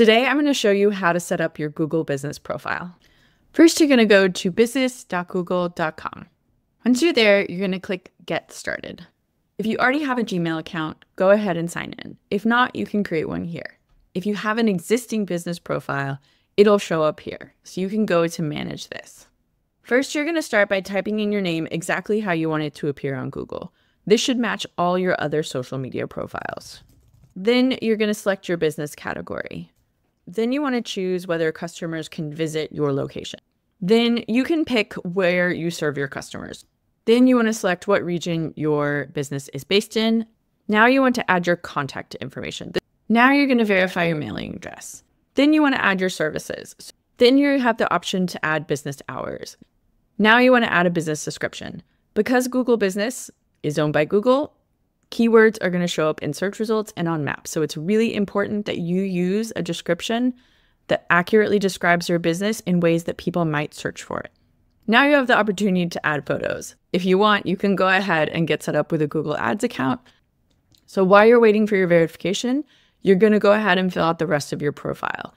Today, I'm going to show you how to set up your Google business profile. First, you're going to go to business.google.com. Once you're there, you're going to click Get Started. If you already have a Gmail account, go ahead and sign in. If not, you can create one here. If you have an existing business profile, it'll show up here. So you can go to manage this. First, you're going to start by typing in your name exactly how you want it to appear on Google. This should match all your other social media profiles. Then you're going to select your business category. Then you want to choose whether customers can visit your location. Then you can pick where you serve your customers. Then you want to select what region your business is based in. Now you want to add your contact information. Now you're going to verify your mailing address. Then you want to add your services. Then you have the option to add business hours. Now you want to add a business description. Because Google Business is owned by Google, keywords are going to show up in search results and on maps. So it's really important that you use a description that accurately describes your business in ways that people might search for it. Now you have the opportunity to add photos. If you want, you can go ahead and get set up with a Google Ads account. So while you're waiting for your verification, you're going to go ahead and fill out the rest of your profile.